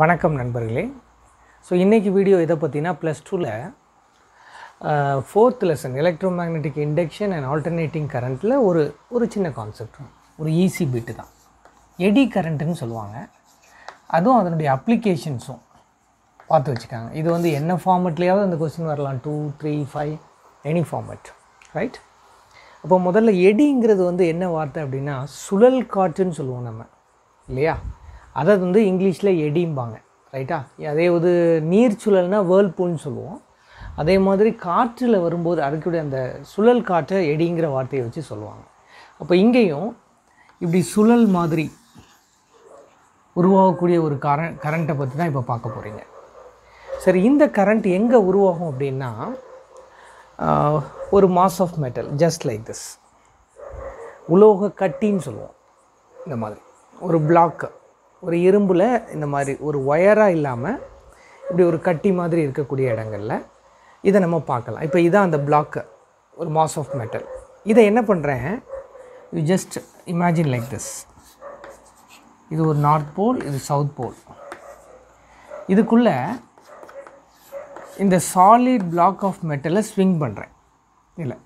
வணக்கம் நண்பர்களே. ஸோ இன்றைக்கி வீடியோ இதை பார்த்தீங்கன்னா ப்ளஸ் டூவில் fourth lesson electro magnetic induction and alternating கரண்ட்டில் ஒரு ஒரு சின்ன கான்செப்ட் ஒரு ஈஸி பீட்டு தான். எடி கரண்ட்டுன்னு சொல்லுவாங்க. அதுவும் அதனுடைய அப்ளிகேஷன்ஸும் பார்த்து வச்சுக்காங்க. இது வந்து என்ன ஃபார்மெட்லேயாவது அந்த கொஸ்டின் வரலாம். Two three five any format right அப்போ முதல்ல எடிங்கிறது வந்து என்ன வார்த்தை அப்படின்னா சுழல் காற்றுன்னு சொல்லுவோம் நம்ம. இல்லையா? அதை வந்து இங்கிலீஷில் எடிம்பாங்க ரைட்டா? அதே ஒரு நீர் சுழல்னா வேர்ல்பூல்னு சொல்லுவோம். அதே மாதிரி காற்றில் வரும்போது அதுக்குடைய அந்த சுழல் காற்றை எடிங்கிற வார்த்தையை வச்சு சொல்லுவாங்க. அப்போ இங்கேயும் இப்படி சுழல் மாதிரி உருவாகக்கூடிய ஒரு கர கரண்ட்டை பற்றி தான் இப்போ பார்க்க போகிறீங்க சரி இந்த கரண்ட் எங்கே உருவாகும் அப்படின்னா ஒரு mass of metal just like this உலோக கட்டின்னு சொல்லுவோம் இந்த மாதிரி. ஒரு பிளாக்கு ஒரு இரும்பில் இந்த மாதிரி ஒரு ஒயராக இல்லாமல் இப்படி ஒரு கட்டி மாதிரி இருக்கக்கூடிய இடங்களில் இதை நம்ம பார்க்கலாம். இப்போ இதான் அந்த பிளாக்கு ஒரு மாஸ் ஆஃப் மெட்டல் இதை என்ன பண்ணுறேன் you just imagine like this இது ஒரு நார்த் போல் இது சவுத் போல் இதுக்குள்ளே இந்த சாலிட் பிளாக் ஆஃப் மெட்டலை ஸ்விங் பண்ணுறேன் இல்லை.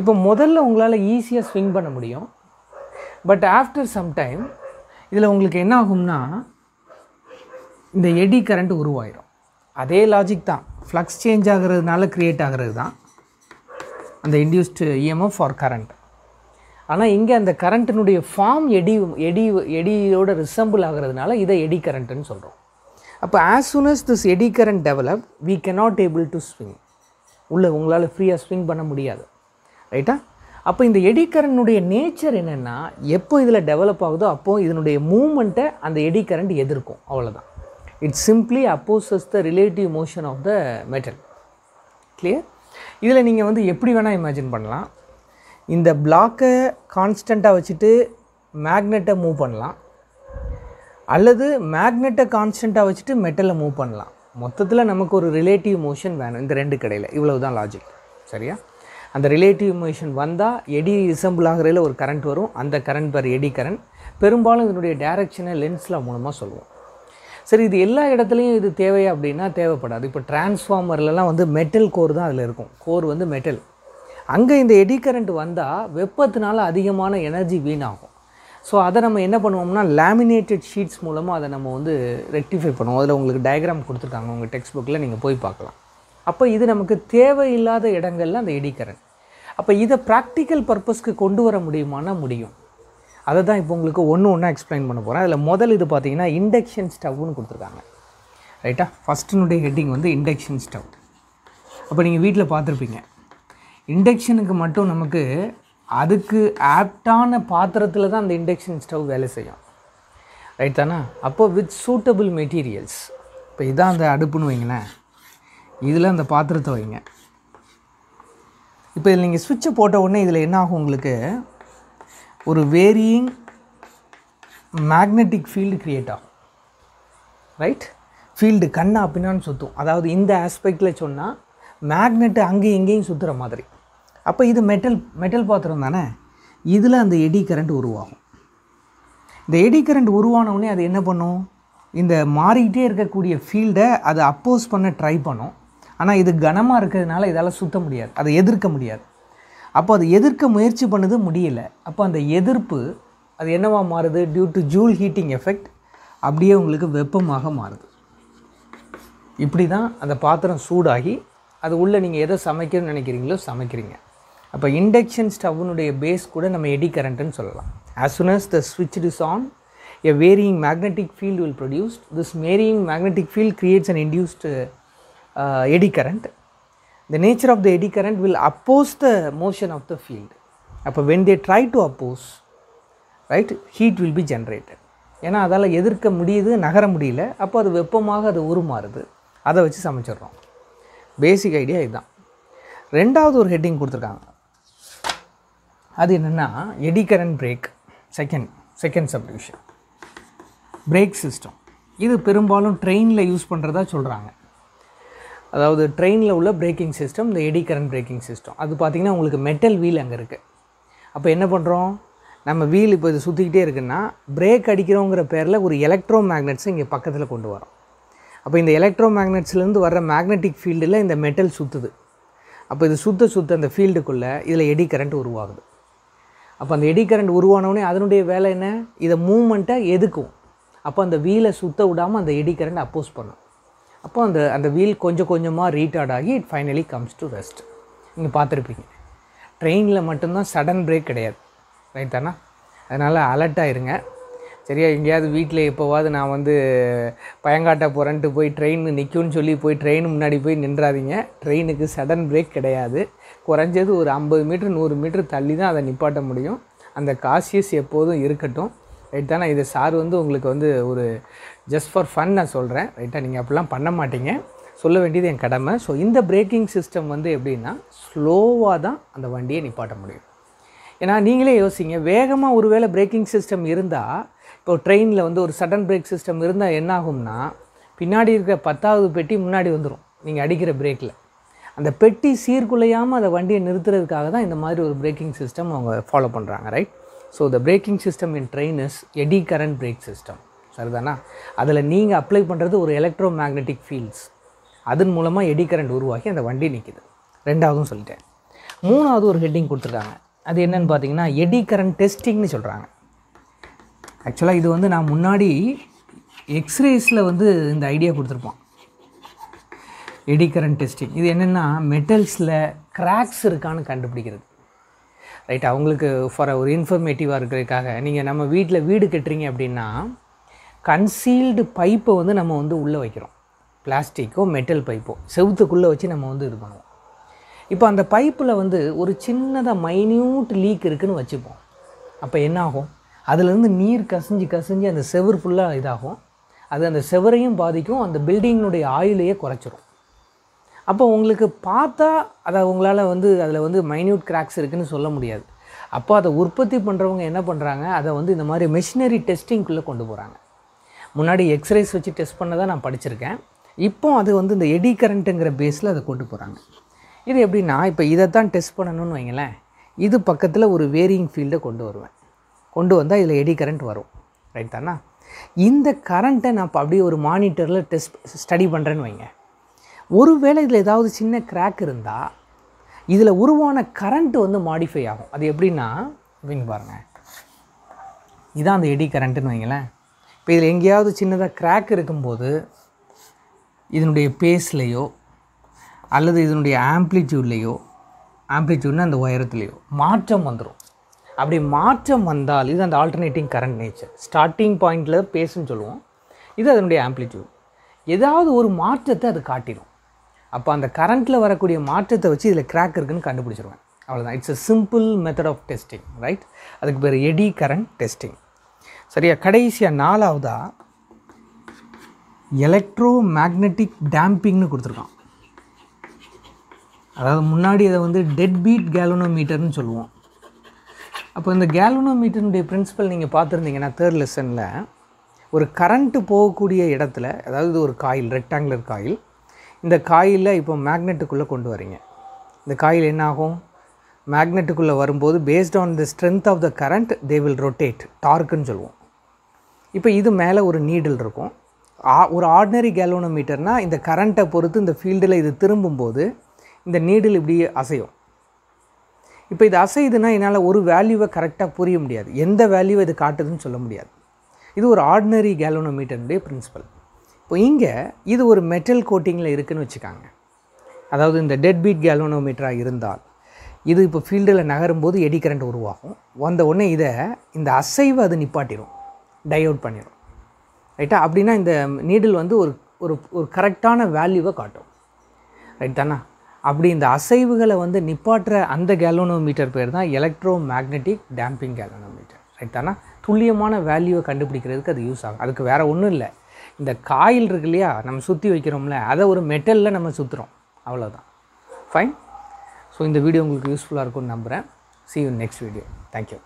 இப்போ முதல்ல உங்களால் ஈஸியாக ஸ்விங் பண்ண முடியும். பட் ஆஃப்டர் சம் டைம் இதில் உங்களுக்கு என்ன ஆகும்னா இந்த எடி கரண்ட் உருவாயிரும். அதே லாஜிக் தான். ஃப்ளக்ஸ் சேஞ்ச் ஆகிறதுனால க்ரியேட் ஆகிறது தான். அந்த இன்டியூஸ்டு இஎம்எஃப் ஃபார் கரண்ட் ஆனால் இங்கே அந்த கரண்ட்டினுடைய ஃபார்ம் எடி எடி எடியோட ரிசம்பிள் ஆகிறதுனால இதை எடி கரண்ட்டுன்னு சொல்கிறோம் அப்போ as soon as this eddy current develop we cannot able to swing உள்ளே உங்களால் ஃப்ரீயாக ஸ்விங் பண்ண முடியாது. ரைட்டா அப்போ இந்த எடி நேச்சர் என்னென்னா எப்போ இதில் டெவலப் ஆகுதோ அப்போது இதனுடைய மூமெண்ட்டை அந்த எடி கரண்ட் எதிர்க்கும். அவ்வளோதான் it's simply opposes the relative motion of the metal clear இதில் நீங்கள் வந்து எப்படி வேணால் இமேஜின் பண்ணலாம். இந்த பிளாக்கை கான்ஸ்டண்ட்டாக வச்சுட்டு மேக்னெட்டை மூவ் பண்ணலாம். அல்லது மேக்னெட்டை கான்ஸ்டண்ட்டாக வச்சுட்டு மெட்டலை மூவ் பண்ணலாம். மொத்தத்தில் நமக்கு ஒரு ரிலேட்டிவ் மோஷன் வேணும். இந்த ரெண்டு கடையில். இவ்வளவு தான் லாஜிக் சரியா? அந்த ரிலேட்டிவ் மோஷன் வந்தால் எடி ரிசம்பிள் ஆகிறதுல ஒரு கரண்ட் வரும். அந்த கரண்ட் பேர் எடி கரண்ட் பெரும்பாலும் இதனுடைய டைரக்ஷனை லென்ஸில் மூலமாக சொல்லுவோம் சரி இது எல்லா இடத்துலையும் இது தேவை அப்படின்னா தேவைப்படாது. இப்போ டிரான்ஸ்ஃபார்மர்லலாம் வந்து மெட்டல் கோர் தான் அதில் இருக்கும். கோர் வந்து மெட்டல் அங்கே இந்த எடி கரண்ட் வந்தால் வெப்பத்தினால அதிகமான எனர்ஜி வீணாகும். ஸோ அதை நம்ம என்ன பண்ணுவோம்னா லேமினேட்டட் ஷீட்ஸ் மூலமாக அதை நம்ம வந்து ரெக்டிஃபை பண்ணுவோம். அதில் உங்களுக்கு டயக்ராம் கொடுத்துருக்காங்க. உங்கள் டெக்ஸ்ட் புக்கில் நீங்கள் போய் பார்க்கலாம். அப்போ இது நமக்கு தேவையில்லாத இடங்கள்ல அந்த எடி அப்போ இதை ப்ராக்டிக்கல் பர்பஸ்க்கு கொண்டு வர முடியுமானா முடியும். அதை தான் இப்போ உங்களுக்கு ஒன்று ஒன்றா எக்ஸ்பிளைன் பண்ண போகிறேன் அதில் முதல் இது பார்த்தீங்கன்னா இண்டக்ஷன் ஸ்டவ்னு கொடுத்துருக்காங்க. ரைட்டா ஃபஸ்ட்டினுடைய ஹெட்டிங் வந்து இண்டக்ஷன் ஸ்டவ் அப்போ நீங்கள் வீட்டில் பார்த்துருப்பீங்க இண்டக்ஷனுக்கு மட்டும் நமக்கு அதுக்கு ஆப்டான பாத்திரத்தில் தான் அந்த இண்டக்ஷன் ஸ்டவ் வேலை செய்யும். ரைட் தானே? அப்போ வித் சூட்டபிள் மெட்டீரியல்ஸ் இப்போ இதான் அந்த அடுப்புன்னு வைங்களேன். இதில் அந்த பாத்திரத்தை வைங்க. இப்போ இதில் நீங்கள் சுவிட்சை போட்ட உடனே இதில் என்ன ஆகும் உங்களுக்கு? ஒரு வேரியிங் மேக்னெட்டிக் ஃபீல்டு க்ரியேட் ஆகும். ரைட் ஃபீல்டு கண்ணா பின்னான்னு சுற்றும் அதாவது இந்த ஆஸ்பெக்டில் சொன்னால் மேக்னெட்டு அங்கேயும் இங்கேயும் சுற்றுற மாதிரி. அப்போ இது மெட்டல் மெட்டல் பாத்திரம் தானே? இதில் அந்த எடி கரண்ட் உருவாகும். இந்த எடி கரண்ட் உருவான உடனே அது என்ன பண்ணும்? இந்த மாறிக்கிட்டே இருக்கக்கூடிய ஃபீல்டை அதை அப்போஸ் பண்ண ட்ரை பண்ணும். ஆனால் இது கனமாக இருக்கிறதுனால இதால் சுத்த முடியாது. அதை எதிர்க்க முடியாது. அப்போ அது எதிர்க்க முயற்சி பண்ணது முடியல. அப்போ அந்த எதிர்ப்பு அது என்னவா மாறுது? Due to Joule heating effect அப்படியே உங்களுக்கு வெப்பமாக மாறுது. இப்படி தான் அந்த பாத்திரம் சூடாகி அது உள்ளே நீங்கள் எதை சமைக்கணும்னு நினைக்கிறீங்களோ சமைக்கிறீங்க. அப்போ இண்டக்ஷன் ஸ்டவ்னுடைய பேஸ் கூட நம்ம எடி கரண்ட்டுன்னு சொல்லலாம். ஆஸ் சுன் அஸ் த ஸ்விட்ச் is on a varying magnetic field will produced this varying magnetic field creates and induced Uh, eddy current. The nature of the eddy current will oppose the motion of the field. அப்போ when they try to oppose right heat will be generated ஏன்னா அதால் எதிர்க்க முடியுது நகர முடியல அப்போ அது வெப்பமாக அது உருமாறுது. அதை வச்சு சமைச்சிடுறோம். பேசிக் ஐடியா இதுதான். ரெண்டாவது ஒரு ஹெட்டிங் கொடுத்துருக்காங்க. அது என்னென்னா eddy current brake second second subdivision brake system இது பெரும்பாலும் ட்ரெயினில் யூஸ் பண்ணுறதா சொல்கிறாங்க அதாவது ட்ரெயினில் உள்ள பிரேக்கிங் சிஸ்டம் இந்த எடி கரண்ட் பிரேக்கிங் சிஸ்டம் அது பார்த்திங்கன்னா உங்களுக்கு மெட்டல் வீல் அங்கே இருக்குது அப்போ என்ன பண்ணுறோம் நம்ம வீல் இப்போ இது சுற்றிக்கிட்டே இருக்குன்னா பிரேக் அடிக்கிறோங்கிற பேரில் ஒரு எலக்ட்ரோ மேக்னெட்ஸை இங்கே பக்கத்தில் கொண்டு வரோம். அப்போ இந்த எலக்ட்ரோ மேக்னெட்ஸ்லேருந்து வர்ற மேக்னெட்டிக் ஃபீல்டில் இந்த மெட்டல் சுற்றுது அப்போ இது சுத்த சுத்த அந்த ஃபீல்டுக்குள்ளே இதில் எடி கரண்ட் உருவாகுது. அப்போ அந்த எடி கரண்ட் உருவானவுடனே அதனுடைய வேலை என்ன? இதை மூமெண்ட்டை எதுக்கும்? அப்போ அந்த வீலை சுத்த விடாமல் அந்த எடி கரண்ட் அப்போஸ் பண்ணும். அப்போ அந்த அந்த வீல் கொஞ்சம் கொஞ்சமாக ரீட்டார்ட் ஆகி it finally comes to rest நீங்கள் பார்த்துருப்பீங்க. ட்ரெயினில் மட்டும்தான் சடன் பிரேக் கிடையாது. ரைட் தானே? அதனால் அலர்ட்டாக இருங்க சரியா எங்கேயாவது வீட்டில் எப்போவாவது நான் வந்து பயங்காட்ட போகிறேன்ட்டு போய் ட்ரெயின் நிற்கும்னு சொல்லி போய் ட்ரெயின் முன்னாடி போய் நின்றாதீங்க. ட்ரெயினுக்கு சடன் பிரேக் கிடையாது. குறைஞ்சது ஒரு ஐம்பது மீட்ரு நூறு மீட்ரு தள்ளி தான் அதை நிப்பாட்ட முடியும். அந்த காசியஸ் எப்போதும் இருக்கட்டும். ரைட் தானே? இது சார் வந்து உங்களுக்கு வந்து ஒரு ஜஸ்ட் ஃபார் ஃபன் நான் சொல்கிறேன் ரைட்டாக நீங்கள் அப்படிலாம் பண்ண மாட்டீங்க. சொல்ல வேண்டியது என் கடமை. ஸோ இந்த பிரேக்கிங் சிஸ்டம் வந்து எப்படின்னா ஸ்லோவாக தான் அந்த வண்டியை நிப்பாட்ட முடியும். ஏன்னா நீங்களே யோசிங்க வேகமாக ஒருவேளை பிரேக்கிங் சிஸ்டம் இருந்தால் இப்போ ட்ரெயினில் வந்து ஒரு சடன் பிரேக் சிஸ்டம் இருந்தால் என்ன ஆகும்னா பின்னாடி இருக்கிற பத்தாவது பெட்டி முன்னாடி வந்துடும் நீங்கள் அடிக்கிற பிரேக்கில் அந்த பெட்டி சீர்குலையாமல் அந்த வண்டியை நிறுத்துறதுக்காக தான் இந்த மாதிரி ஒரு பிரேக்கிங் சிஸ்டம் அவங்க ஃபாலோ பண்ணுறாங்க right so the braking system in train is eddy current brake system சரிதானா? அதில் நீங்கள் அப்ளை பண்ணுறது ஒரு எலக்ட்ரோ மேக்னெட்டிக் ஃபீல்ட்ஸ் அதன் மூலமாக எடி கரண்ட் உருவாக்கி அந்த வண்டி நிற்கிது ரெண்டாவதும் சொல்லிட்டேன். மூணாவது ஒரு ஹெட்டிங் கொடுத்துருக்காங்க. அது என்னென்னு பார்த்தீங்கன்னா எடி கரண்ட் டெஸ்டிங்னு சொல்கிறாங்க ஆக்சுவலாக இது வந்து நான் முன்னாடி எக்ஸ்ரேஸில் வந்து இந்த ஐடியா கொடுத்துருப்பான் எடி கரண்ட் டெஸ்டிங் இது என்னென்னா மெட்டல்ஸில் கிராக்ஸ் இருக்கான்னு கண்டுபிடிக்கிறது. ரைட் அவங்களுக்கு ஃபார் ஒரு இன்ஃபர்மேட்டிவாக இருக்கிறதுக்காக நீங்கள் நம்ம வீட்டில் வீடு கட்டுறீங்க அப்படின்னா கன்சீல்டு பைப்பை வந்து நம்ம வந்து உள்ளே வைக்கிறோம். பிளாஸ்டிக்கோ மெட்டல் பைப்போ செவுத்துக்குள்ளே வச்சு நம்ம வந்து இது பண்ணுவோம். இப்போ அந்த பைப்பில் வந்து ஒரு சின்னதாக மைன்யூட் லீக் இருக்குதுன்னு வச்சுப்போம். அப்போ என்னாகும்? அதுலேருந்து நீர் கசிஞ்சு கசிஞ்சு அந்த செவர் ஃபுல்லாக இதாகும். அது அந்த செவரையும் பாதிக்கும் அந்த பில்டிங்கினுடைய ஆயுளையே குறைச்சிரும். அப்போ உங்களுக்கு பார்த்தா அதை உங்களால் வந்து அதில் வந்து மைன்யூட் கிராக்ஸ் இருக்குன்னு சொல்ல முடியாது. அப்போ அதை உற்பத்தி பண்ணுறவங்க என்ன பண்ணுறாங்க அதை வந்து இந்த மாதிரி மிஷினரி டெஸ்டிங்குள்ளே கொண்டு போகிறாங்க முன்னாடி எக்ஸ்ரேஸ் வச்சு டெஸ்ட் பண்ண தான் நான் படிச்சிருக்கேன். இப்போ அது வந்து இந்த எடி கரண்ட்டுங்கிற பேஸில் அதை கொண்டு போகிறாங்க இது எப்படின்னா இப்போ இதை தான் டெஸ்ட் பண்ணணும்னு வைங்களேன். இது பக்கத்தில் ஒரு வேரியிங் ஃபீல்டை கொண்டு வருவேன். கொண்டு வந்தால் இதில் எடி கரண்ட் வரும். ரைட் தானா? இந்த கரண்ட்டை நான் இப்போ அப்படியே ஒரு மானிட்டரில் டெஸ்ட் ஸ்டடி பண்ணுறேன்னு வைங்க. ஒருவேளை இதில் ஏதாவது சின்ன கிராக் இருந்தால் இதில் உருவான கரண்ட்டு வந்து மாடிஃபை ஆகும். அது எப்படின்னா இவங்க பாருங்கள் இதான் அந்த எடி கரண்ட்டுன்னு வைங்களேன். இப்போ இதில் எங்கேயாவது சின்னதாக கிராக் இருக்கும்போது இதனுடைய பேஸ்லேயோ அல்லது இதனுடைய ஆம்ப்ளிடியூட்லேயோ ஆம்ப்ளிடியூட்னா அந்த உயரத்துலேயோ மாற்றம் வந்துடும் அப்படி மாற்றம் வந்தால் இது அந்த ஆல்டர்னேட்டிங் கரண்ட் நேச்சர் ஸ்டார்டிங் பாயிண்டில் பேசுன்னு சொல்லுவோம். இது அதனுடைய ஆம்ப்ளிடியூட் ஏதாவது ஒரு மாற்றத்தை அது காட்டிடும் அப்போ அந்த கரண்ட்டில் வரக்கூடிய மாற்றத்தை வச்சு இதில் கிராக் இருக்குன்னு கண்டுபிடிச்சிருவேன். அவ்வளோதான் it's a simple method of testing right அதுக்கு பேர் எடி கரண்ட் டெஸ்டிங் சரியா? கடைசியாக நாலாவதா எலக்ட்ரோ மேக்னெட்டிக் டேம்பிங்னு கொடுத்துருக்கான். அதாவது முன்னாடி அதை வந்து டெட் பீட் கேலோனோமீட்டர்னு சொல்லுவோம். அப்போ இந்த கேலோனோமீட்டருடைய பிரின்சிபல் நீங்கள் பார்த்துருந்தீங்கன்னா தேர்ட் லெசனில் ஒரு கரண்ட்டு போகக்கூடிய இடத்துல அதாவது ஒரு காயில் ரெக்டாங்குலர் காயில் இந்த காயில் இப்போ மேக்னெட்டுக்குள்ளே கொண்டு வரீங்க. இந்த காயில் என்ன ஆகும் மேக்னெட்டுக்குள்ளே வரும்போது based on the strength of the current they will rotate டார்க்குன்னு சொல்லுவோம். இப்போ இது மேலே ஒரு நீடில் இருக்கும். ஆ- ஒரு ஆர்டினரி கேலோனோமீட்டர்னால் இந்த கரண்ட்டை பொறுத்து இந்த ஃபீல்டில் இது திரும்பும்போது இந்த நீடில் இப்படி அசையும். இப்போ இது அசையுதுன்னா என்னால் ஒரு வேல்யூவை கரெக்டாக புரிய முடியாது. எந்த வேல்யூவை இது காட்டுதுன்னு சொல்ல முடியாது. இது ஒரு ஆர்டினரி கேலோனோமீட்டருடைய பிரின்சிபல் இப்போ இங்கே இது ஒரு மெட்டல் கோட்டிங்கில் இருக்குதுன்னு வச்சுக்காங்க. அதாவது இந்த டெட் பீட் கேல்வனோமீட்டராக இருந்தால் இது இப்போ ஃபீல்டில் நகரும்போது எடி கரண்ட் உருவாகும். வந்த உடனே இதை இந்த அசைவை அது நிப்பாட்டிடும் டைஅவுட் பண்ணிடும் ரைட்டா அப்படின்னா இந்த நீடில் வந்து ஒரு ஒரு ஒரு கரெக்டான வேல்யூவை காட்டும். ரைட் தானா? அப்படி இந்த அசைவுகளை வந்து நிப்பாட்டுற அந்த கேலோனோமீட்டர் பேர் தான் electro magnetic damping galvanometer right தானா? துல்லியமான வேல்யூவை கண்டுபிடிக்கிறதுக்கு அது யூஸ் ஆகும். அதுக்கு வேறு ஒன்றும் இல்லை. இந்த காயில் இருக்கு இல்லையா நம்ம சுற்றி வைக்கிறோம்ல அதை ஒரு மெட்டலில் நம்ம சுற்றுறோம் அவ்வளோதான் ஃபைன் ஸோ இந்த வீடியோ உங்களுக்கு யூஸ்ஃபுல்லாக இருக்கும்னு நம்புகிறேன் see you next video thank you